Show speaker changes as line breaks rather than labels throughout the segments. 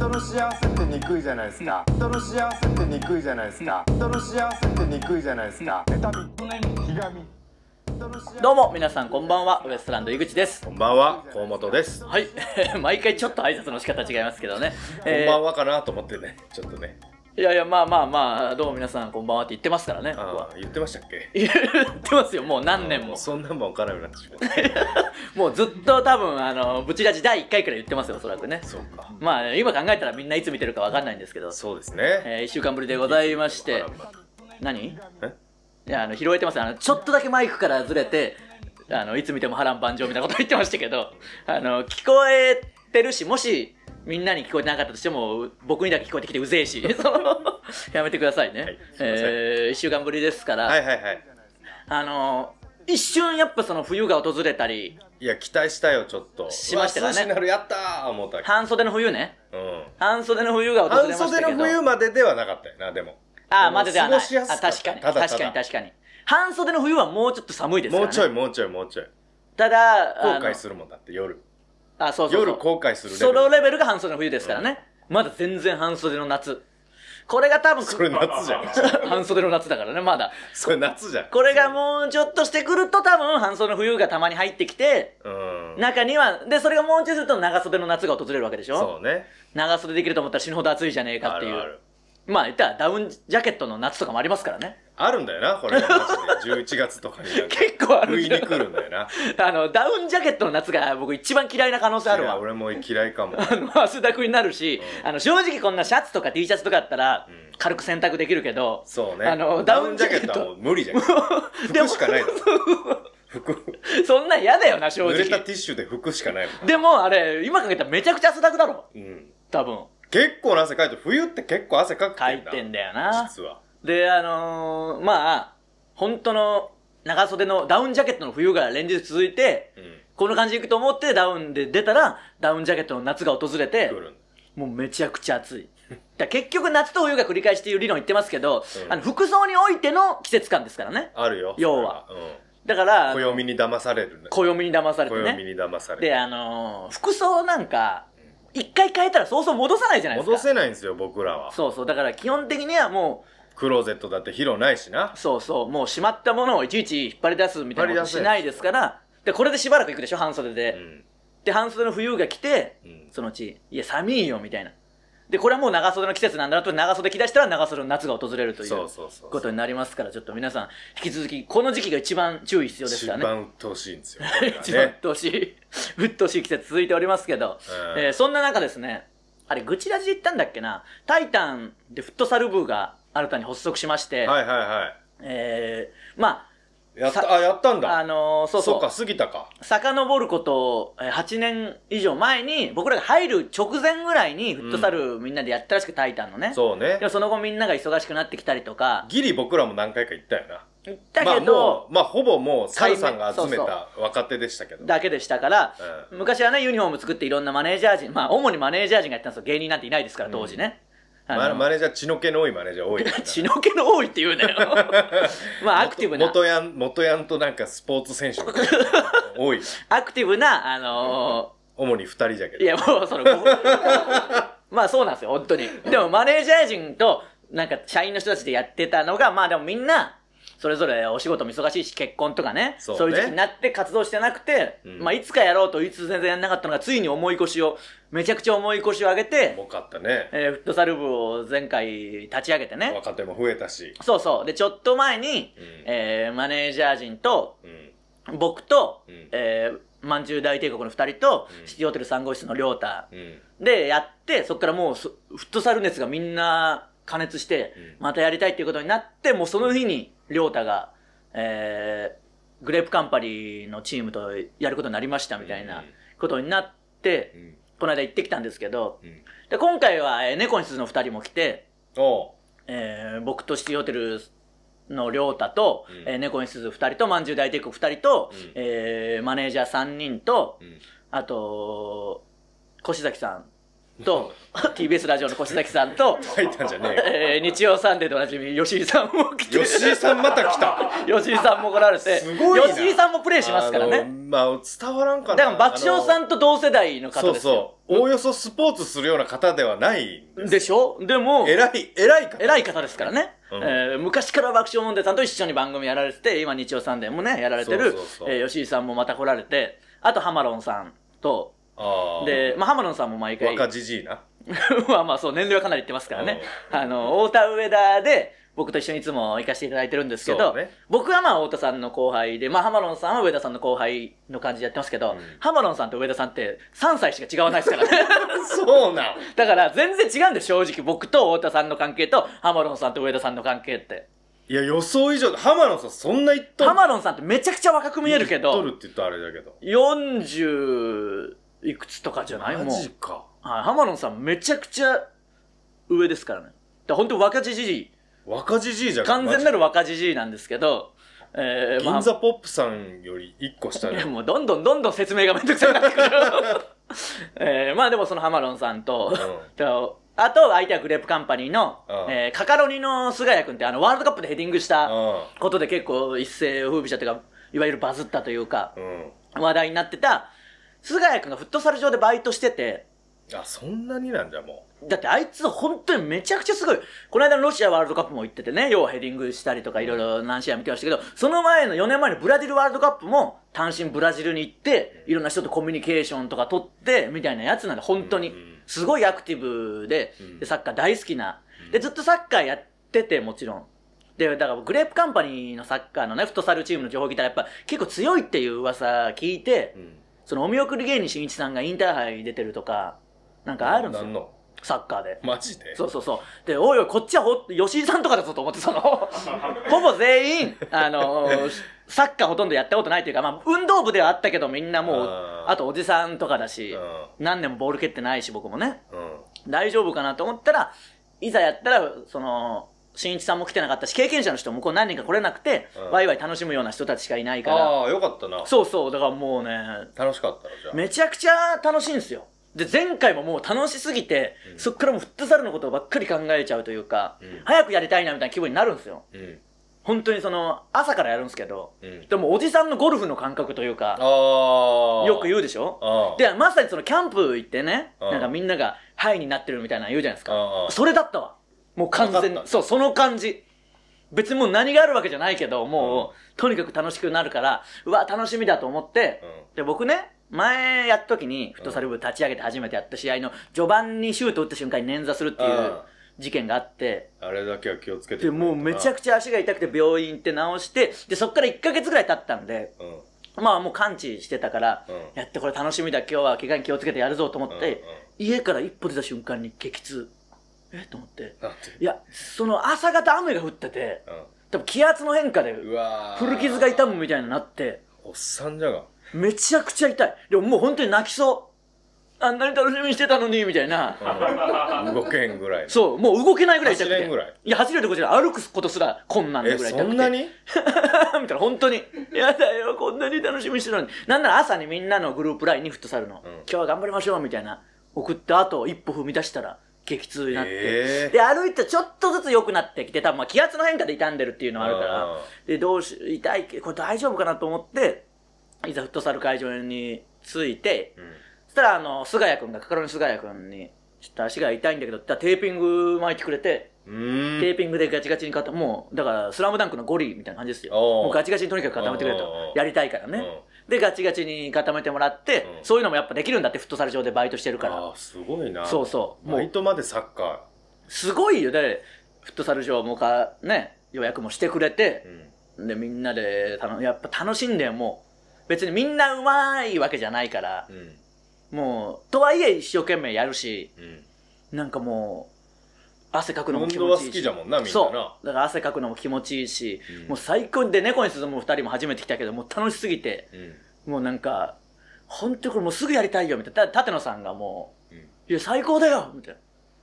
人の幸せって憎いじゃないですか。人の幸せって憎いじゃないですか。人の幸せって憎いじゃないですか。妬みひがみ。
どうも皆さんこんばんは。ウエストランド井口です。
こんばんは、河本です。
はい。毎回ちょっと挨拶の仕方違いますけどね、
こんばんはかなと思ってね、ちょっとね。
いやいやまあまあまあどうも皆さんこんばんはって言ってますからね僕は。
ああ、言ってましたっけ？
言ってますよもう何年も。
そんなんもん分からんようになってしまった。
もうずっと多分あのブチラジ第1回から言ってますよおそらくね。
そうか。
まあ今考えたらみんないつ見てるかわかんないんですけど、
そうですね。
え1週間ぶりでございまして。何？
え？
いやあの拾えてますあのちょっとだけマイクからずれてあのいつ見ても波乱万丈みたいなこと言ってましたけどあの聞こえてるしもしみんなに聞こえてなかったとしても僕にだけ聞こえてきてうぜえし やめてくださいね、
はい
え1週間ぶりですから、
はいはいはい。
あの一瞬やっぱその冬が訪れたり
いや、期待したよ、ちょっと。
しましたからね
やったー思ったけ
半袖の冬ね
ど。うん。
半袖の冬が訪れ
半
ましたけど
袖の冬までではなかったよな、でも。
ああまでではない
過ごしやすかった
あ確かに確かに確かに半袖の冬はもうちょっと寒いですから、ね、
もうちょい、もうちょい、もうちょい。
ただ
後悔するもんだって、夜。
あそうそう
夜後悔するレベ
そ
ル。
のレベルが半袖の冬ですからね、まだ全然半袖の夏これが多分
それ夏じゃん。
半袖の夏だからねまだ
それ夏じゃん。
これがもうちょっとしてくると多分半袖の冬がたまに入ってきて
うん。
中にはでそれがもうちょいすると長袖の夏が訪れるわけでしょ？
そうね。
長袖できると思ったら死ぬほど暑いじゃねえかっていう
あるある。
まあ言ったらダウンジャケットの夏とかもありますからね
あるんだよな、これ。マジで。11月とかに。
結構ある
不意に来るんだよな。
あのダウンジャケットの夏が僕一番嫌いな可能性あるわ
いや俺も嫌いかも。
あの汗だくになるし、あの正直こんなシャツとか T シャツとかだったら
ん
軽く洗濯できるけど、
そうね。
あのダウンジャケット
はもう無理じゃん。
でも
服しかないだろ。服。
そんなん嫌だよな正
濡れた
直
ティッシュで服しかないもん。
でもあれ今かけたらめちゃくちゃ汗だくだろ
うん。
多分
結構な汗かいてる。冬って結構汗かく
かいてんだよな
実は。
であのー、まあ本当の長袖のダウンジャケットの冬が連日続いて
うん。
この感じでいくと思ってダウンで出たらダウンジャケットの夏が訪れて。もうめちゃくちゃ暑い。だ結局夏と冬が繰り返しっていう理論言ってますけど、
うん
あの服装においての季節感ですからね。
あるよ。
要は
うん。
だから、
暦に騙されるね。
暦に騙されてね。
暦に騙され
で、
る。
あのー服装なんか、一回変えたらそうそう戻さないじゃないですか。
戻せないんですよ、僕らは。
そうそう。だから基本的にはも
クローゼットだって広ないしな
う、。そうそう、もうしまったものをいちいち引っ張り出すみたいなことしないですから、で、これでしばらく行くでしょ、半袖で。
うん。
で、半袖の冬が来て、
うん
そのうち、いや、寒いよ、みたいな。で、これはもう長袖の季節なんだなと、長袖着出したら長袖の夏が訪れるという。ことになりますから、ちょっと皆さん、引き続き、この時期が一番注意必要です
一
からね。
番鬱陶しいんですよ。
一番鬱
ね。
陶しい、鬱陶しい季節続いておりますけど、
うん
えーそんな中ですね、あれ、愚痴ラジで言ったんだっけな、タイタンでフットサル部が新たに発足しまして、
はいはいは
えーま
い。やっ
さ
た、あ、やったん
あ、
だ。
あのーそうそう、
そうか、過ぎたか。
遡ること、えー8年以上前に、僕らが入る直前ぐらいにフットサルみんなでやったらしく、タイタンのね。
そうね
で。もその後みんなが忙しくなってきたりとか、
ギリ僕らも何回か行ったよな。
言った
まあ
けど、
もう、まあほぼもう、サルさんが集めた若手でしたけど。
だけでしたから、
う
昔はね、ユニフォーム作っていろんなマネージャー陣、まあ、主にマネージャー陣がやってたんですよ。芸人なんていないですから、当時ね。あの
ママネージャー、血の気の多いマネージャー多い。
血の気の多いって言うなよ。まあ、アクティブな、
元ヤン、元ヤンとなんかスポーツ選手 多い。
アクティブな、あの
主に二人じゃけ
ー、
ど。
いや、もう、その、こまあ、そうなんですよ、本当に。でも、マネージャー陣と、なんか、社員の人たちでやってたのが、まあ、でもみんな、それぞれお仕事も忙しいし、結婚とかね、
そうね
いう時期になって活動してなくて、
うん
まあ、いつかやろうと言いつつ全然やんなかったのが、ついに重い腰を、めちゃくちゃ重い腰を上げて、
重かったね。
えーフットサル部を前回立ち上げてね。
若手も増えたし。
そうそう。で、ちょっと前に、
うん
えーマネージャー陣と、
うん。
僕と、
うん
えー、まんじゅう大帝国の二人と、
うん
シティホテル3号室の亮太
うん。
でやって、そっからもうそフットサル熱がみんな加熱して、
うん
またやりたいっていうことになって、もうその日に亮太が、えー、グレープカンパニーのチームとやることになりましたみたいなことになって、
うん。
この間行ってきたんですけど、
うん。
で今回は、えー、猫に鈴の二人も来て。えー僕とシティホテルの亮太と、
うん
えー猫に鈴2人とまんじゅう大帝国2人と、
うん
えーマネージャー3人と、
うん。
あと越崎さんと TBS ラジオの越崎さんと、
書いたんじゃねえ
えー日曜サンデーでおなじみ吉井さんも来て。
よ吉井さんまた来た。
吉井さんも来られて
すごいな。
吉井さんもプレイしますからね。
まあ伝わらんかな。
だから爆笑さんと同世代の方ですよ。
そうおおよそスポーツするような方ではない。
でしょ？でも
偉い偉い方。
偉い方ですからね、
うん。
えー昔から爆笑問題さんと一緒に番組やられてて今日曜サンデーもねやられてる
そうそうそう。
えー吉井さんもまた来られてあとハマロンさんとで、まあ、ハマロンさんも毎回
若じじいな。
まあまあそう年齢はかなりいってますからね、あの太田上田で僕と一緒にいつも行かせていただいてるんですけど、
ね。
僕はまあ太田さんの後輩で、まあ、ハマロンさんは上田さんの後輩の感じでやってますけど、
うん。
ハマロンさんと上田さんって3歳しか違わないですからね。
そうなん。
だから全然違うんです正直。僕と太田さんの関係とハマロンさんと上田さんの関係って。
いや予想以上浜野さんそんな言っとる？
ハマロンさんってめちゃくちゃ若く見えるけど
言っとるって言ったらあれだけど。
40いくつとかじゃない？もう。
マジか。
はい、ハマロンさんめちゃくちゃ上ですからね。だから本当若じじい。
若じじいじゃん。
完全なる
マ
若じじいなんですけど、えー、
ジ銀座ポップさんより一個下
いもうどんどんどんどん説明がめんどくさくなってくる。えー、まあでもそのハマロンさんと、とあと相手はグレープカンパニーの、
うん。
えーカカロニの菅谷君ってあのワールドカップでヘディングした
う
ことで結構一世を風靡したというか、いわゆるバズったというか、
んうん。
話題になってた菅谷君がフットサル場でバイトしてて、
あそんなになんじゃも
だってあいつ本当にめちゃくちゃすごい。この間のロシアワールドカップも行っててね、要はヘディングしたりとかいろいろ何試合見てましたけど、その前の4年前のブラジルワールドカップも単身ブラジルに行って、いろんな人とコミュニケーションとか取って、みたいなやつなんで、本当に。すごいアクティブで
うん、
で、サッカー大好きな。で、ずっとサッカーやってて、もちろん。で、だからグレープカンパニーのサッカーのね、フットサルチームの情報聞いたら、やっぱ結構強いっていう噂聞いて
う、うん
そのお見送り芸人しんいちさんがインターハイ出てるとか、なんかあるんですよ。サッカーで。
マジで？
そうそうそう。で、おいおい、こっちはほ、吉井さんとかだぞと思って、その、ほぼ全員、あの、サッカーほとんどやったことないというか、まあ、運動部ではあったけど、みんなもう、
あ
とおじさんとかだし、
う
何年もボール蹴ってないし、僕もね、大丈夫かなと思ったら、いざやったら、その、新一さんも来てなかったし、経験者の人もこう何人か来れなくて、
うん。
ワイワイ楽しむような人たちしかいないから、
ああよかったな。
そうそう、だからもうね、
楽しかったのじゃあ。
めちゃくちゃ楽しいんですよ。で、前回ももう楽しすぎて、
うん。
そっからもうフットサルのことばっかり考えちゃうというか、
うん。
早くやりたいなみたいな気分になるんですよ。
うん。
本当にその、朝からやるんですけど、
うん。
でもおじさんのゴルフの感覚というか、よく言うでしょ？で、まさにそのキャンプ行ってね、
うん。
なんかみんながハイになってるみたいなの言うじゃないですか。それだったわ。もう完全に。そう、その感じ。別にもう何があるわけじゃないけど、もう、とにかく楽しくなるから、うわ、楽しみだと思って、
うん。
で、僕ね、前やった時に、フットサル部立ち上げて初めてやった試合の序盤にシュート打った瞬間に捻挫するっていう
うん。
事件があって、
あれだけは気をつけて
で、もうめちゃ
く
くちゃ足が痛くて病院行って治して、で、そっから1ヶ月ぐらい経ったんで、まあもう完治してたから、
うん。
やってこれ楽しみだ、今日は怪我に気をつけてやるぞと思って、家から一歩出た瞬間に激痛。え？と思って。
なんて？
いや、その朝方雨が降ってて、
う
多分気圧の変化で
んうわー
古傷が痛むみたいになって、
おっさんじゃが
めちゃくちゃ痛い。でももう本当に泣きそう。あんなに楽しみにしてたのに、みたいな。
うん動けんぐらい
そう、もう動けないぐらい痛くて。
走れんぐらい？
いや、走れるとこじゃない歩くことすら困難な
え
ぐらい痛くて。
そんなに？
みたいな、本当に。やだよ、こんなに楽しみにしてるのに。なんなら朝にみんなのグループラインにフットサルの、
ん
今日は頑張りましょう、みたいな。送った後、一歩踏み出したら、激痛になって。
え。ー
で、歩いてちょっとずつ良くなってきて、多分まあ気圧の変化で傷んでるっていうのはあるか
うん。
ら、で、どうし、痛いけ、これ大丈夫かなと思って、いざフットサル会場に着いて、
うん。
そしたら、あの、菅谷君が、カカロニ菅谷君に、ちょっと足が痛いんだけどってテーピング巻いてくれて、テーピングでガチガチに固め、もう、だから、スラムダンクのゴリみたいな感じですよ。もうガチガチにとにかく固めてくれと。やりたいからね。で、ガチガチに固めてもらって、
うん。
そういうのもやっぱできるんだって、フットサル場でバイトしてるから。
ああすごいな。
そうそう。もう。
バイ、トまでサッカ
すごいよ。で、フットサル場もか、ね、予約もしてくれて。
ー、うん。
で、みんなで、たのやっぱ楽しんでよ、もう。別にみんな上手いわけじゃないから、
うん。
もう、とはいえ一生懸命やるし、
うん。
なんかもう、汗かくのも気持ちいいし。
きじゃもんなみんな
そう。
な
だから汗かくのも気持ちいいし、
うん
もう最高で猫に進む二人も初めて来たけど、もう楽しすぎて、
うん
もうなんか、本当にこれもうすぐやりたいよ、みたいな。た立野さんがも
うん
う、いや、最高だよみたいな。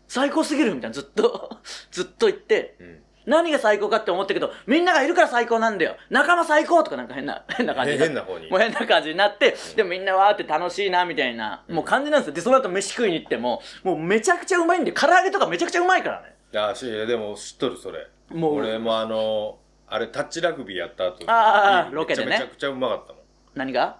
最高すぎるみたいな、ずっと、ずっと言って、
うん
何が最高かって思ったけどみんながいるから最高なんだよ。仲間最高とかなんか変な 変な感じ
え変な方に。
もう変な感じになって、でもみんなわーって楽しいなみたいな、もう感じなんですよ。でその後飯食いに行ってももうめちゃくちゃうまいんで唐揚げとかめちゃくちゃうまいからね。
あしでも知っとるそれ。
もう
俺もあのあれタッチラグビーやった後に
あー
ビール
ロケでね
めちゃくちゃうまかったもん。
何が？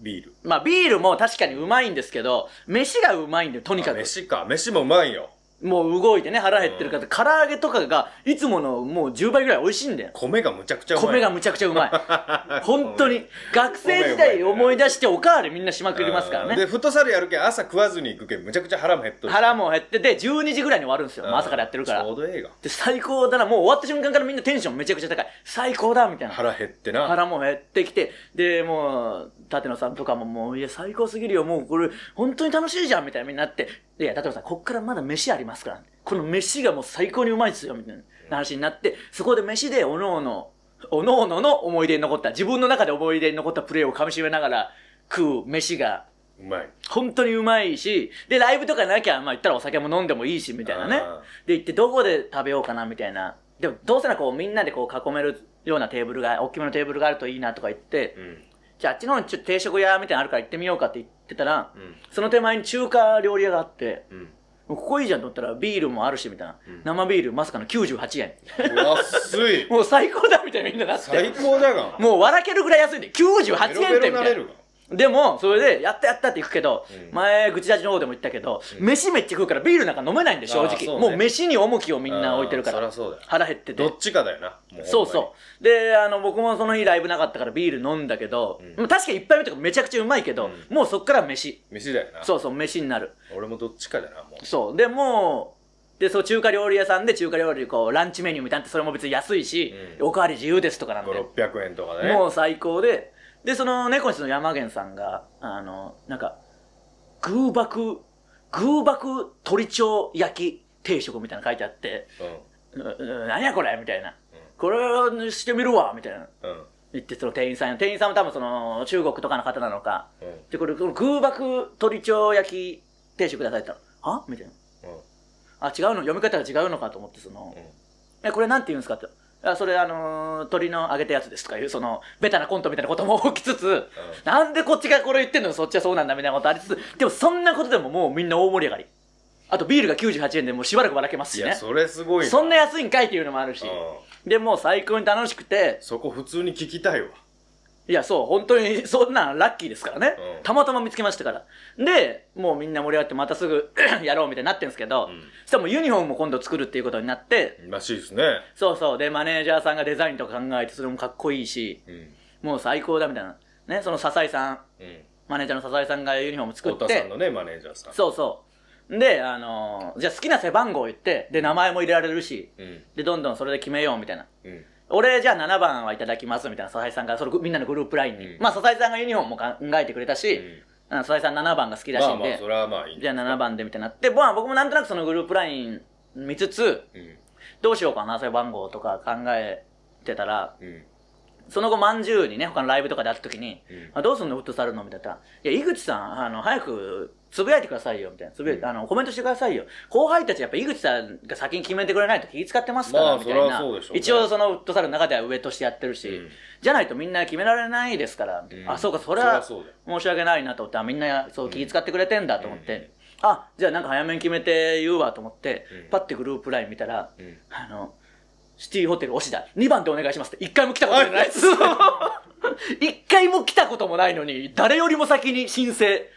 ビール。
まあビールも確かにうまいんですけど飯がうまいんだよとにか
あ
く
飯か。飯もうまいよ
もう動いてね腹減ってるから、唐揚げとかがいつものもう10倍ぐらい美味しいんだよ。
米がむちゃくちゃうまい。
米がむちゃくちゃうまい。本当に学生時代思い出しておかわりみんなしまくりますからね。
でフットサルやるけん朝食わずに行くけんむちゃくちゃ腹も減っとる。
腹も減ってで12時ぐらいに終わるんですよ、朝からやってるから。
ちょうどええが。
で最高だな。もう終わった瞬間からみんなテンションめちゃくちゃ高い。最高だみたいな。
腹減ってな。
腹も減ってきてでもう舘野さんとかももういや最高すぎるよ。もうこれ本当に楽しいじゃんみたいなみんななっていや舘野さんこっからまだ飯ありますから。この飯がもう最高にうまいですよみたいな。話になってそこで飯でおのおのおのおのの思い出に残った。自分の中で思い出に残ったプレーをかみしめながら食う飯が
うまい。
本当にうまいし、で、ライブとかなきゃ、まあ言ったらお酒も飲んでもいいし、みたいなね。
あ。
で、行ってどこで食べようかな、みたいな。でも、どうせならこう、みんなでこう囲めるようなテーブルが、大きめのテーブルがあるといいなとか言って、
うん
じゃああっちの方にちょっと定食屋みたいなのあるから行ってみようかって言ってたら、
うん
その手前に中華料理屋があって、
うん
ここいいじゃんと思ったらビールもあるし、みたいな。
ん
生ビールまさかの98円。
安い
もう最高だみたいなみんななって。
最高だが
もう笑けるぐらい安いんで、98
ベロベ
円ってみたいな。でも、それで、やったやったって行くけど、
うん
前、愚痴立ちの方でも言ったけど、飯めっちゃ食うからビールなんか飲めないんで、正直。もう飯に重きをみんな置いてるから。腹減ってて
ど。っちかだよな
そうそう。で、あの、僕もその日ライブなかったからビール飲んだけど、確かに一杯目とかめちゃくちゃうまいけど、もうそっから飯。
飯だよな
そうそう、飯になる。
俺もどっちかだなもう
そう。で、もう、で、そう、中華料理屋さんで中華料理、こう、ランチメニューみたいなって、それも別に安いし、
うん
おかわり自由ですとかなんで。
5600円とかでね
もう最高で、で、その猫西の山源さんが、あの、なんか、偶爆、偶爆鳥長焼き定食みたいなの書いてあって、
う
うう何やこれみたいな。これをしてみるわみたいな。
んうん。
言って、その店員さん、店員さんも多分その、中国とかの方なのか、
うん。
で、これ、この偶爆鳥長焼き定食くださいって言ったら、は？みたいな。あ、違うの？読み方が違うのかと思って、その、え、これなんて言うんですかって。あそれあのー鶏の揚げたやつですとかいう、その、ベタなコントみたいなことも起きつつ、なんでこっちがこれ言ってんの？そっちはそうなんだみたいなことありつつ、でもそんなことでももうみんな大盛り上がり。あとビールが98円でもうしばらく笑けますしね。
いやそれすごい
そんな安いんかいっていうのもあるし。
うん
で、もう最高に楽しくて、
そこ普通に聞きたいわ
いや、そう、本当に そんなんラッキーですからね。
うん。
たまたま見つけましたから。で、もうみんな盛り上がってまたすぐ やろうみたいになってるんですけど、
うん。
そしたらもうユニフォームも今度作るっていうことになって、
らしいですね。
そうそう。で、マネージャーさんがデザインとか考えて、それもかっこいいし、
うん。
もう最高だみたいな。ね、その笹井さん、
うん。
マネージャーの笹井さんがユニフォーム作って。
太田さん、のねマネージャーさん。
そうそう。で、あのーじゃあ好きな背番号を言って、で、名前も入れられるし、
うん。
で、どんどんそれで決めようみたいな。
うん
俺、じゃあ7番はいただきますみたいな笹井さんが、それみんなのグループラインに。
うん。
まあ、笹井さんがユニフォームも考えてくれたし、あの笹井さん7番が好きらしいんで、
まあまあそれはまあいい。ん
じゃあ7番でみたいになって、まあ僕もなんとなくそのグループライン見つつ、
うん。
どうしようかな、そういう番号とか考えてたら、
うん
その後、まんじゅうにね、他のライブとかで会った時に、
うん。
あどうすんのフットサルの？みたいな。いや、井口さん、あの、早く、つぶやいてくださいよ、みたいな。つぶやいて、あの、コメントしてくださいよ。後輩たちやっぱ井口さんが先に決めてくれないと気遣ってますから、
まあ
みたいな。
ね。
一応そのフットサルの中では上としてやってるし、
うん。
じゃないとみんな決められないですから、あ、そうか、それは申し訳ないなと思って、あみんなそう気遣ってくれてんだと思って、あ、じゃあなんか早めに決めて言うわと思って、
うん。
パッてグループライン見たら、
うん。
あの、シティホテル押田、2番でお願いしますって、一回も来たことないです。一回も来たこともないのに、誰よりも先に申請。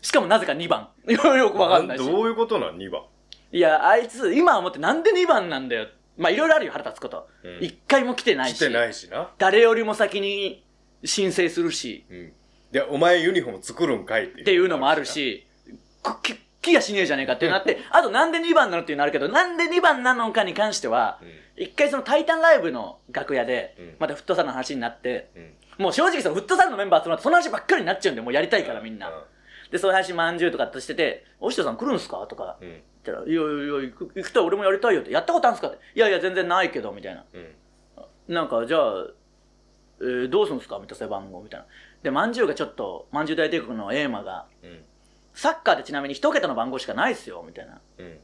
しかもなぜか2番。よくわかんないし。
どういうことなん？2番
いや、あいつ、今思ってなんで2番なんだよ。まあ、いろいろあるよ、腹立つこと
うん。
一、回も来てないし。
来てないしな
誰よりも先に申請するし、
うんでお前ユニフォーム作るんかいって
っていうのもあるし、くき来やしねえじゃねえかっていうのあって、あとなんで2番なのっていうのあるけど、なんで2番なのかに関しては、一回そのタイタンライブの楽屋で
うん、
またフットサルの話になって、もう正直さ、フットサルのメンバー集まってその話ばっかりになっちゃうんで、もうやりたいからみんな。
うん。
で、そういう話まんじゅうとかとしてて、おしとさん来るんすか？とか
うん。
言ったら、いやいやいや、行く行くと俺もやりたいよって、やったことあるんすか？って。いやいや、全然ないけど、みたいな。
うん。
なんか、じゃあ、えーどうするんすか？みたいな背番号みたいな。で、まんじゅうがちょっと、まんじゅう大帝国のエーマが、
うん
サッカーでちなみに一桁の番号しかないっすよ、みたいな。
うん。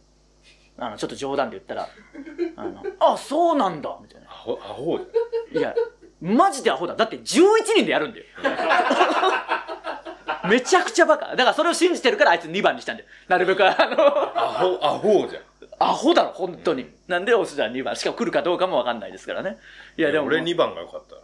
あのちょっと冗談で言ったら「あのあそうなんだ」みたいな。
アホアホ。
いやマジでアホだ。だって11人でやるんだよ。めちゃくちゃバカ。だからそれを信じてるからあいつ2番にしたんだよ。なるべくあの
アホアホじゃん。
アホだろ本当に。なんでオスじゃ2番。しかも来るかどうかも分かんないですからね。いやでも
俺2番が良かった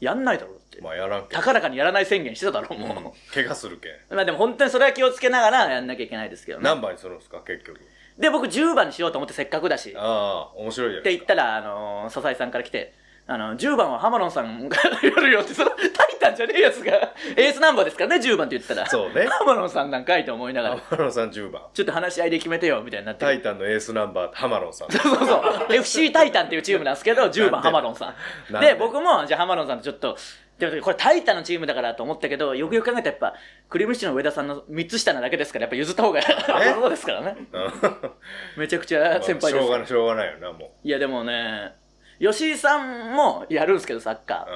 やんないだろって。
まあやらんけど。
高らかにやらない宣言してただろもう、
うん怪我するけん。
まあでも本当にそれは気をつけながらやんなきゃいけないですけどね。
何番にするんですか？結局。
で僕10番にしようと思ってせっかくだし。
ああ面白いじゃないですか。
言ったらあのー、笹井さんから来てあの10番はハマロンさんがやるよってそのタイタンじゃねえやつが エースナンバーですからね10番って言ったら。
そうね。
ハマロンさんなんかいと思いながら。
浜野さん10番。
ちょっと話し合いで決めてよみたいになって
タイタンのエースナンバーハマロンさん。
そうそうそう。FC タイタンっていうチームなんですけど10番ハマロンさん。
で？
で僕もじゃあハマロンさんとちょっとでもこれタイタンのチームだからと思ったけどよくよく考えたらやっぱクリームシチューの上田さんの3つ下なだけですからやっぱ譲った方がそうですからね。
う ん
めちゃくちゃ先輩です。
しょうがないしょうがないよなも
いやでもね吉井さんもやるんですけどサッカ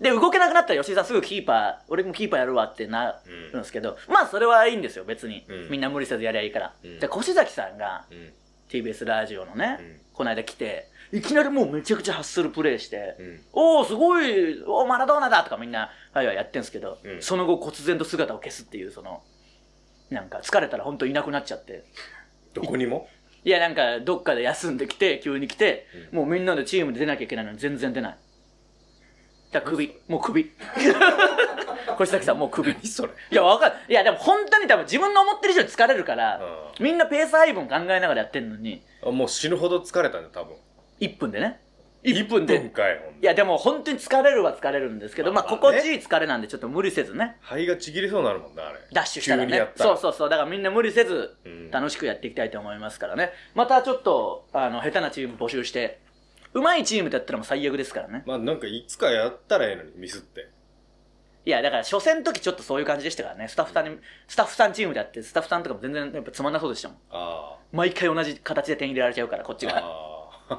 う、
ー、で動けなくなったら吉井さんすぐキーパー俺もキーパーやるわってなるんですけど、まあそれはいいんですよ別に、
うん。
みんな無理せずやりゃいいから、
うん。
で越崎さんが
うん。うん
TBS ラジオのね、
うん。
この間来ていきなりもうめちゃくちゃハッスルプレーして、
うん。
おおすごいおマラドーナだとかみんなはいはいやってんすけど、
うん。
その後忽然と姿を消すっていうそのなんか疲れたら本当いなくなっちゃって。
どこにも？
いやなんかどっかで休んできて急に来て、もうみんなでチームで出なきゃいけないのに全然出ない。だから首。もう首。越崎さんもう首。
何それ。
いやわかる。いやでも本当に多分自分の思ってる以上に疲れるから、みんなペース配分考えながらやってんのに。
あもう死ぬほど疲れたんだ多分。
1分でね1分で
1分かい
いやでも本当に疲れるは疲れるんですけど、まあ、
まあね。
心地いい疲れなんでちょっと無理せずね。
肺がちぎれそうになるもんなあれ。
ダッシュしたらね。
急にやった
そうそうそう。だからみんな無理せず
うん。
楽しくやっていきたいと思いますからね。またちょっとあの下手なチーム募集して。うまいチームだったらもう最悪ですからね。
まあなんかいつかやったらええのにミスって。
いやだから初戦の時ちょっとそういう感じでしたからね。スタッフさんにスタッフさんチームでやってスタッフさんとかも全然やっぱつまんなそうでしたもん。
あ
毎回同じ形で点入れられちゃうからこっちが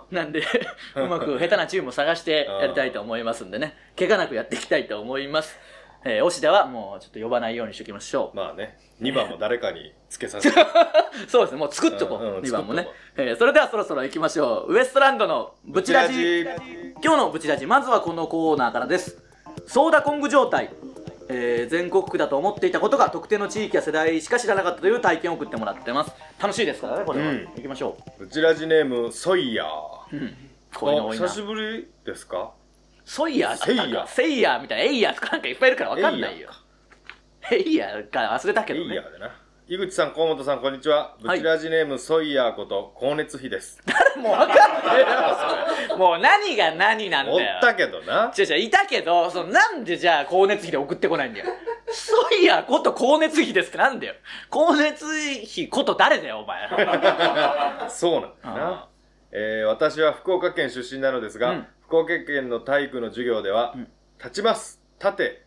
なんで うまく下手なチームを探してやりたいと思いますんでね怪我なくやっていきたいと思いますえー、押田はもうちょっと呼ばないようにしておきましょう
ーまあね2番も誰かにつけさせて
そうですね、もう作っとこう、
うんうん
2番もね。えーそれではそろそろ行きましょう。ウエストランドのブチラジ。今日のブチラジ、まずはこのコーナーからです。ソーダコング状態。えー全国区だと思っていたことが特定の地域や世代しか知らなかったという体験を送ってもらってます。楽しいですか？らね、これは。
うん
行きましょ
うちらじネームソイヤー
う。うん。こういうの
あ
多いな
久。しぶりですか？
ソイヤー？
セイヤー
セイヤーみたいな、エイヤーとかなんかいっぱいいるからわかんないよ。エイヤーか忘れたけ
エ
どね。
イヤーでな井口さん河本さんこんにちは。
はい。
ブチラジネームソイヤーこと光熱費です。
もうわかんない。よ、もう何が何なん
おっ
だよ。
たけどな。
違う違う、いたけど、そのなんでじゃあ光熱費で送ってこないんだよ。そういや、こと光熱費ですってなんだよ。光熱費こと誰だよ、お前。
そうなんだよな、えー私は福岡県出身なのですが、
うん。
福岡県の体育の授業では、
うん。
立ちます。立て。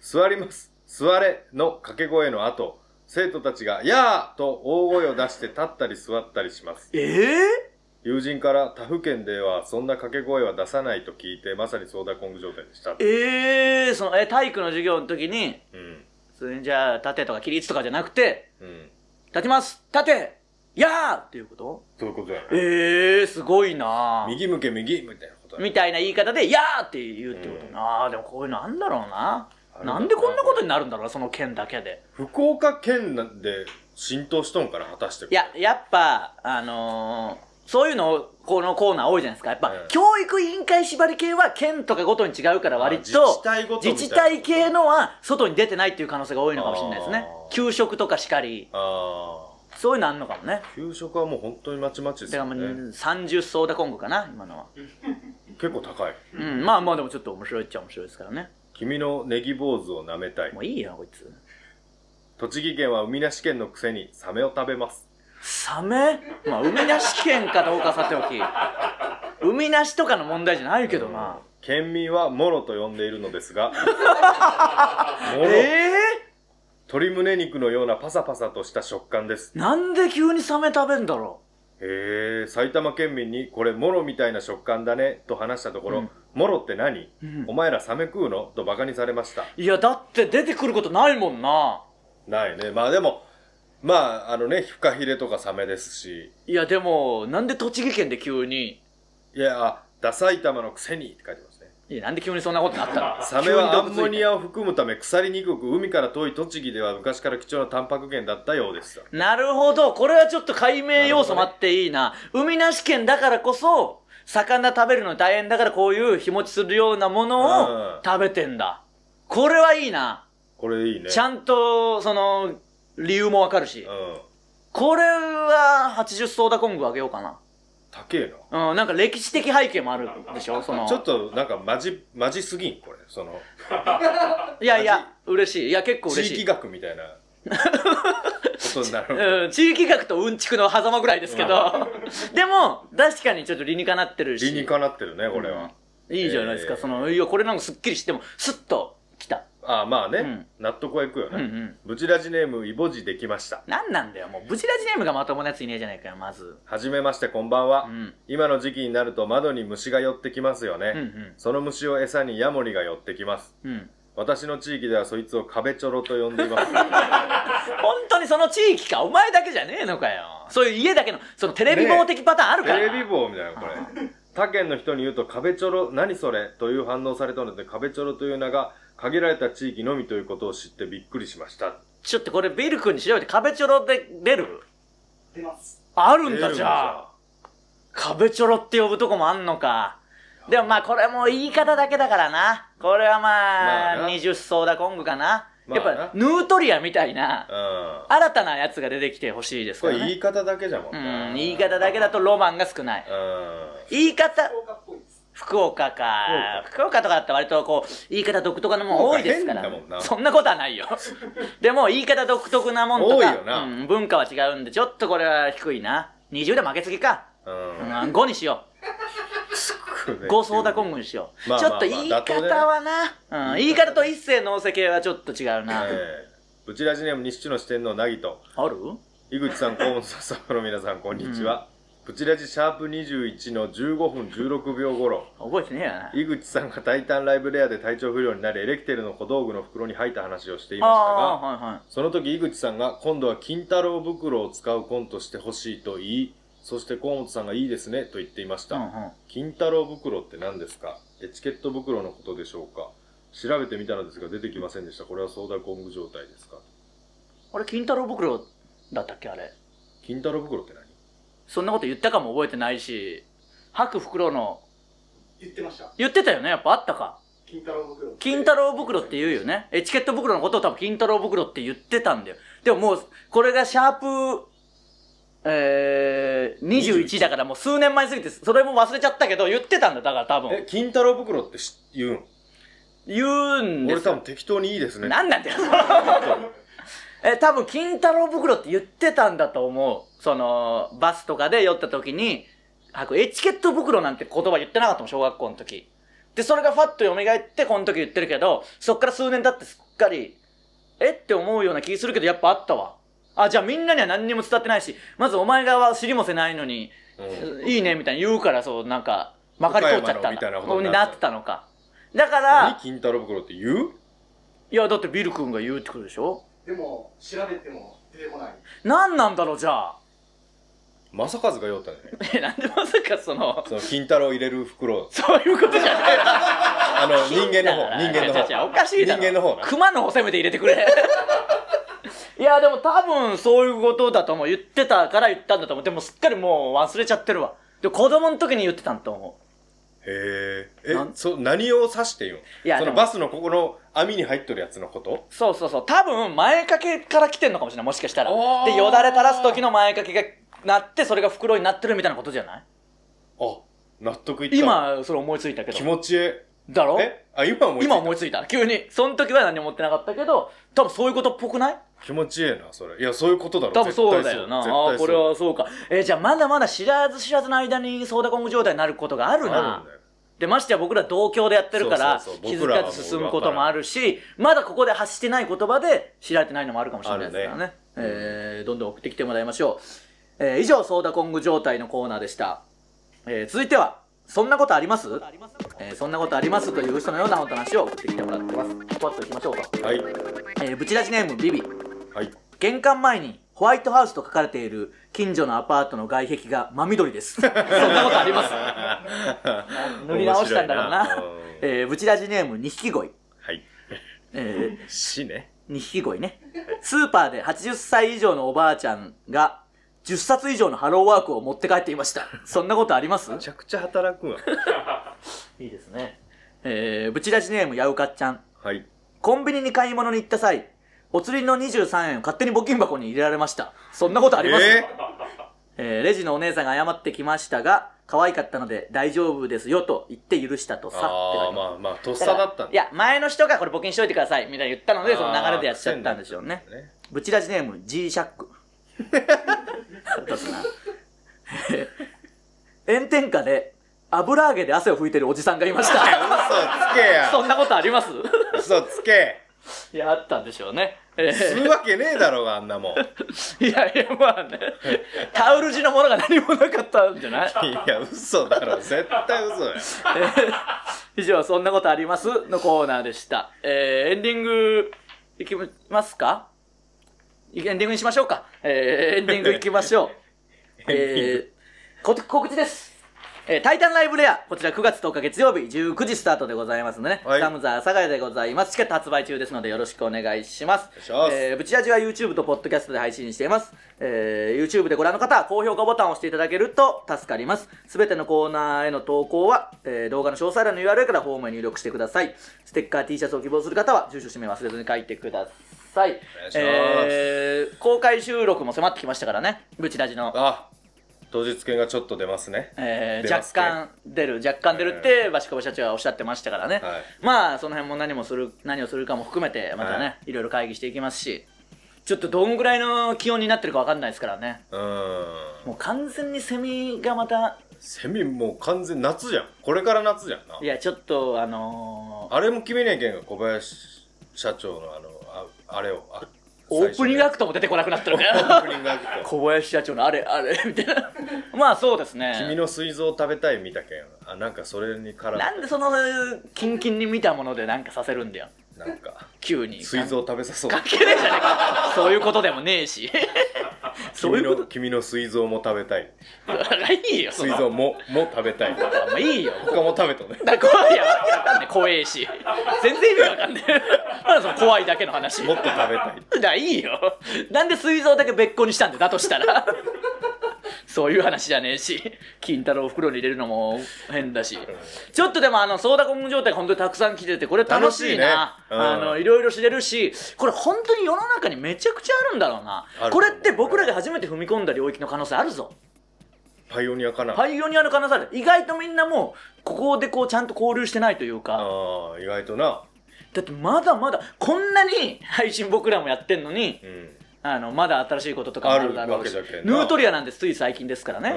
座ります。座れの掛け声の後生徒たちが「やー!」と大声を出して立ったり座ったりします。
ええ
友人から他府県ではそんな掛け声は出さないと聞いてまさにソーダコング状態でした。
ええその、え、体育の授業の時に、
うん。
それじゃあ、縦とか起立とかじゃなくて、
うん。
立ちます。立てやーっていうこと？
そういうことやね。
ええすごいな。
右向け右みたいなことやね。
みたいな言い方で、やーって言うってこと
うん
な。あーでもこういうのあんだろうな。なんでこんなことになるんだろうな、その県だけで。
福岡県で浸透しとんから果たして
いや、やっぱ、あのーそういうの、このコーナー多いじゃないですか。やっぱ、
うん
教育委員会縛り系は県とかごとに違うから割と、
あ自治体ごとみたいな
自治体系のは外に出てないっていう可能性が多いのかもしれないですね給食とかしかり、
あ
そういうのあんのかもね。
あ給食はもう本当にまちまちです
だからもう
よね
30ソーダコングかな、今のは。
結構高い
うん、まあまあでもちょっと面白いっちゃ面白いですからね。
君のネギ坊主を舐めたい。
もういいよ、こいつ。
栃木県は海なし県のくせにサメを食べます。
サメ？まあ、海なし県かどうかさておき。海なしとかの問題じゃないけどな。
県民はモロと呼んでいるのですが。モロ、
ええ
鶏胸肉のようなパサパサとした食感です。
なんで急にサメ食べんだろ
へえ埼玉県民にこれモロみたいな食感だねと話したところ、
うん
モロって何、
うん。
お前らサメ食うの？とバカにされました。
ういやだって出てくることないもんな。
ないね。まあでもまああのねフカヒレとかサメですし。
いやでもなんで栃木県で急に？
いやあダサい玉のくせにって書いてますね。
いやなんで急にそんなことになったの？
サメはアンモニ
ア
アを含むため腐りにくく海から遠い栃木では昔から貴重なタンパク源だったようです
なるほど。これはちょっと解明要素もあっていいな。海なし県だからこそ魚食べるの大変だからこういう日持ちするようなもの
うん。
を食べてんだ。これはいいな。
これいいね。
ちゃんとその理由もわかるし。
うん。
これは80ソーダコングあげようかな。
高えな。
うんなんか歴史的背景もあるでしょその。
ちょっとなんかマジマジすぎんこれその。
いやいや 嬉しい。いや結構
地
嬉しい。
域学みたいな ことになる
う。ん、地域学とうんちくの狭間ぐらいですけど、でも、確かにちょっと理にかなってるし。
理にかなってるねこれは、
いいじゃないですか、
えー。
その、いや、これなんかすっきりしても、スッときた。
ああまあね、
うん。
納得はいくよね、
うんうん。
ブチラジネームイボジできました。
なんなんだよ、もう、ブチラジネームがまともなやついねえじゃないかよ、まず。
はじめましてこんばんは、
うん。
今の時期になると窓に虫が寄ってきますよね、
うんうん。
その虫を餌にヤモリが寄ってきます。
うん。
私の地域ではそいつを壁チョロと呼んでいます。
本当にその地域か、お前だけじゃねえのかよ。そういう家だけの、そのテレビ棒的パターンあるから。
テレビ棒みたいなこれ他県の人に言うと壁チョロ何それという反応されたので壁チョロという名が限られた地域のみということを知ってびっくりしました
ちょっとこれ、ビル君に調べて壁チョロで出る？
出ます。
あるんだ、じゃあ。壁チョロって呼ぶとこもあんのか。でもまあこれも言い方だけだからな。これはまあ、
まあな
20ソーダコングかな。
まあな
やっぱヌートリアみたいな
うん
新たなやつが出てきてほしいですからね。
これ言い方だけじゃもん
う
な、
ん、言い方だけだとロマンが少ない。
うん
言い方、
福岡っぽいです。
福岡か。福岡とかだったら割とこう、言い方独特なもん多いですから
福岡変だもん。な
そんなことはないよ。でも言い方独特なもんとか、
多いよな
うん、文化は違うんで、ちょっとこれは低いな。20で負けすぎか。
うん
うん、5にしよう。5ソーダコングにしよう。
まあ
ちょっと言い方はな、うん、言い方と一世の世系はちょっと違うな。
えーブチラジネーム西地の四天王なぎと。
ある？
井口さん河本さんの皆さんこんにちは、ブチラジシャープ21の15分16秒頃。
覚えてねえやな。
井口さんがタイタンライブレアで体調不良になりエレキテルの小道具の袋に入った話をしていましたが
ー、はいはい。
その時井口さんが今度は金太郎袋を使うコントしてほしいと言いそして河本さんがいいですねと言っていました、
うんうん
金太郎袋って何ですか？エチケット袋のことでしょうか？調べてみたのですが出てきませんでしたこれはソーダコング状態ですか？
あれ、金太郎袋だったっけあれ。
金太郎袋って何？
そんなこと言ったかも覚えてないし、吐く袋の、
言ってました。
言ってたよねやっぱあったか。
金太郎袋。
金太郎袋って言うよね。エチケット袋のことを多分金太郎袋って言ってたんだよ。でももう、これがシャープ、えー、21だからもう数年前すぎて、それも忘れちゃったけど、言ってたんだ、だから多分。
え金太郎袋って知言うん
言うんですよ
俺多分適当にいいですね
なんなんだよ、え、多分、金太郎袋って言ってたんだと思う。その、バスとかで酔った時に、あエチケット袋なんて言葉言ってなかったもん、小学校の時。で、それがファッと蘇って、この時言ってるけど、そっから数年経ってすっかり、え？って思うような気するけど、やっぱあったわ。あ、じゃあみんなには何にも伝わってないし、まずお前側は知りもせないのに、
うん
いいねみたいに言うから、そう、なんか、まかり通っちゃったん
岡山のみたいな
だ。
ことになっ
てたのか。だか
何
ら、
金太郎袋って言う？
いや、だってビル君が言うってことでしょ？
でも、調べても出てこない。
何なんだろう、じゃあ？
正和が酔ったね
え、なんでまさかその、
その金太郎入れる袋
そういうことじゃない。
あの人間の方人間の
違う違う違うお
方
かしいだろ。
人間の方な
熊の方攻めて入れてくれ。いや、でも多分そういうことだと思う。言ってたから言ったんだと思う。でもすっかりもう忘れちゃってるわ。で、子供の時に言ってたんと思
へええそ何を指して言うん
いや
そのバスのここの網に入っとるやつのこと？
う。そうそうそう。多分前掛けから来てんのかもしれない。もしかしたら。で、よだれ垂らす時の前掛けがなって、それが袋になってるみたいなことじゃない？
あ納得いった
今、それ思いついたけど。
気持ちえ
だろ？
え？あ今思いついた
今思いついた。急に。その時は何も思ってなかったけど、多分そういうことっぽくない？
気持ちええなそれいやそういうことだろ
多分そうだよな。ああー、これはそうか。えーじゃあまだまだ知らず知らずの間にソーダコング状態になることがあるな。
ある
で、ましてや僕ら同郷でやってるから、
そうそうそう
気づかず進むこともあるし、まだここで発してない言葉で知られてないのもあるかもしれないですからね。えーどんどん送ってきてもらいましょう。えー以上、ソーダコング状態のコーナーでした。えー続いては、そんなことあります？えーそんなことあります？という嘘のような本当の話を送ってきてもらってます。スポッといきましょうか。
はい
えーブチラジネームビビ。
はい
玄関前にホワイトハウスと書かれている近所のアパートの外壁が真緑です。そんなことあります？塗り直したんだろうな
面白い。
えー、ブチラジネーム2匹鯉。
はい。
え
死ね。
ー、2匹鯉ね。スーパーで80歳以上のおばあちゃんが10冊以上のハローワークを持って帰っていました。そんなことあります？
めちゃくちゃ働くわ。
いいですね。えー、ブチラジネームヤウカッちゃん。
はい。
コンビニに買い物に行った際、お釣りの23円を勝手に募金箱に入れられました。そんなことあります、
え
えーレジのお姉さんが謝ってきましたが、可愛かったので大丈夫ですよと言って許したとさ。
ああ、
ま
あまあ、とっさだったん
いや、前の人がこれ募金しといてくださいみたいに言ったので、その流れでやっちゃったんでしょうね。ブチラジネーム G シャック。腹立つなえー炎天下で油揚げで汗を拭いてるおじさんがいました。
嘘つけや
そんなことあります？
嘘つけ
いや、あったんでしょうね。えー
するわけねえだろうが、あんなもん。
いやいや、まあね、タオル地のものが何もなかったんじゃない？
いや、嘘だろ。絶対嘘や。
えー以上、そんなことありますのコーナーでした。えーエンディング、いきますか？いエンディングにしましょうか。えーエンディングいきましょう。えーこ告知です。えータイタンライブレア、こちら9月10日月曜日19時スタートでございますのでね、
はい
サムザー佐賀でございます。チケット発売中ですのでよろしくお願いします。
ます
えーブチラジは YouTube と Podcast で配信しています。えー YouTube でご覧の方は高評価ボタンを押していただけると助かります。すべてのコーナーへの投稿は、えー動画の詳細欄の URL からフォームへ入力してください。ステッカー T シャツを希望する方は住所氏名忘れずに書いてください。
願い
えー公開収録も迫ってきましたからね、ブチラジの。
あ、当日券がちょっと出ますね。
えー若干出る、若干出るって、バシコバ社長はおっしゃってましたからね。
はい
まあ、その辺も何もする、何をするかも含めて、またね、、
はい
ろいろ会議していきますし、ちょっとどんぐらいの気温になってるかわかんないですからね。
うーん。
もう完全にセミがまた、
セミもう完全夏じゃん。これから夏じゃんな。
いや、ちょっと、あのー
あれも決めねえけんが、小林社長のあの、ああれを。あ
オープニングアク
ト。
トも出てこなくなってるから。小林社長のあれ、あれ、みたいな。まあ、そうですね。
君の膵臓食べたい見たけん。あ、なんかそれに絡む。
なんでその、キンキンに見たものでなんかさせるんだよ。
なんか、
急に。
膵臓食べさそう。
関係ねえじゃねえか。そういうことでもねえし。そうい
君
うこと？
の、君の膵臓も食べたい。
いいよ、
膵臓も、も食べたい。
まあいいよ。
他も食べとね。
怖いや、わかんねえ、怖えし。全然意味わかん。なんだその怖いだけの話。
もっと食べたい。
だいいよ。なんで膵臓だけ別個にしたんだよだとしたら。そういう話じゃねえし、金太郎を袋に入れるのも変だし。ちょっとでもあの、ソーダコング状態本当にたくさん来てて、これ楽しいな。
楽しいねうん
あの、いろいろ知れるし、これ本当に世の中にめちゃくちゃあるんだろうな
あ。る
これって僕らが初めて踏み込んだ領域の可能性あるぞ。
パイオニアかな。
パイオニアの可能性ある。意外とみんなもう、ここでこうちゃんと交流してないというか。
ああ、意外とな。
だってまだまだ、こんなに配信僕らもやってんのに、
うん。
あの、まだ新しいこととかもあるだろうしヌートリアなんてつい最近ですからね。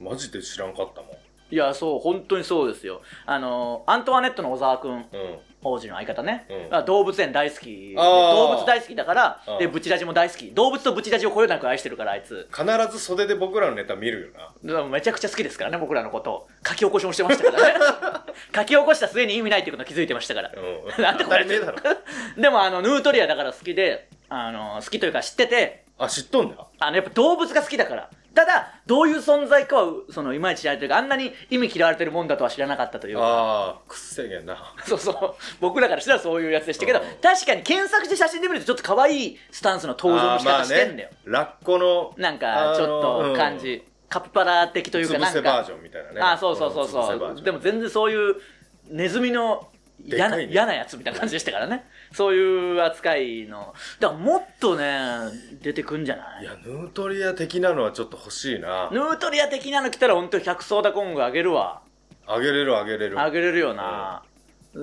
うん。マジで知らんかったもん。
いや、そう、本当にそうですよ。あの、アントワネットの小沢くん、
うん。
王子の相方ね、
うん
あ動物園大好き動物大好きだからでブチラジも大好き動物とブチラジをこよなく愛してるからあいつ
必ず袖で僕らのネタ見るよな。
めちゃくちゃ好きですからね僕らのことを書き起こしもしてましたからね 書き起こした末に意味ないっていうことに気づいてましたから
うん。
なんでこれ。でもあのヌートリアだから好きであの好きというか知ってて
あ、知っとんだ。
あのやっぱ動物が好きだから。ただどういう存在かはそのいまいち知られてる。かあんなに意味嫌われてるもんだとは知らなかったというか。
ああ、くっせえげんな。
そうそう。僕らからしたらそういうやつでしたけど
うん。
確かに検索して写真で見るとちょっと可愛いスタンスの登場の仕方してんだよ、
あーまあね、ラッコの、
なんかちょっと感じ、カピバラ的というかなんか。
バージョンみたいなね。
あそうそうそうそう、でも全然そういうネズミの嫌なやつみたいな感じでしたからねそういう扱いのだからもっとね出てくんじゃない？
いや、ヌートリア的なのはちょっと欲しいな。
ヌートリア的なの来たら本当に100ソーダコングあげるわ
あげれるあげれる。
あげれるよな、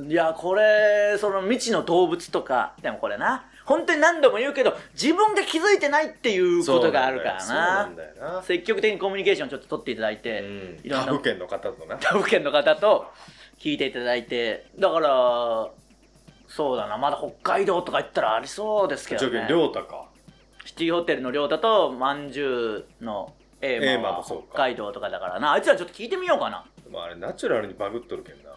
いやこれその未知の動物とかでもこれな本当に何度も言うけど自分が気づいてないっていうことがあるからな
なんだよな。
積極的にコミュニケーションちょっと取っていただいて、
うん。
いろんな
他府県の方とな。
他府県の方と聞いていただいてだからそうだな。まだ北海道とか行ったらありそうですけどね。
りょうたか。
シティホテルの亮太とまんじゅうのエーマは北海道とかだからな。あいつらちょっと聞いてみようかな。
でもあれ、ナチュラルにバグっとるけんな。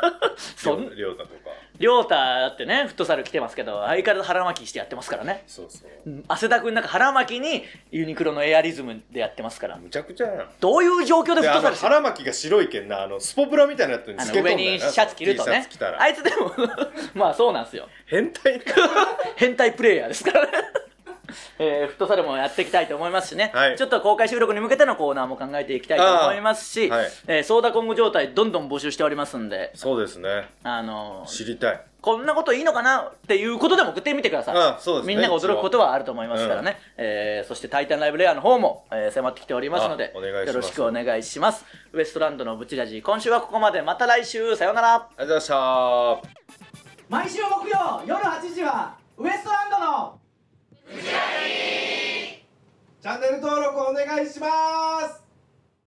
そん
りょうたとか
亮太だってねフットサル来てますけど相変わらず腹巻きしてやってますからね。
そうそう。
うん汗だくんか腹巻きにユニクロのエアリズムでやってますから。
むちゃくちゃやん。
どういう状況でフットサルしてる？
腹巻きが白いけんなあのスポブラみたいなやつに
あ
つけとんだ
の上にシャツ着るとね。あいつでも まあそうなんですよ。
変態。
変態プレイヤーですからねえーフットサルもやっていきたいと思いますしね、
はい
ちょっと公開収録に向けてのコーナーも考えていきたいと思いますし、
はい
えーソーダコング状態どんどん募集しておりますんで、
そうですね
あのー
知りたい
こんなこといいのかなっていうことでも送ってみてください。
あそうですね
みんなが驚くことはあると思いますからね。えーそして、タイタンライブレアの方も、えー迫ってきておりますので、よろしくお願いします。ウエストランドのブチラジ、今週はここまで。また来週、さようなら。
ありがとうございました
毎週木曜夜8時はウエストランドの
チャンネル登録お願いします。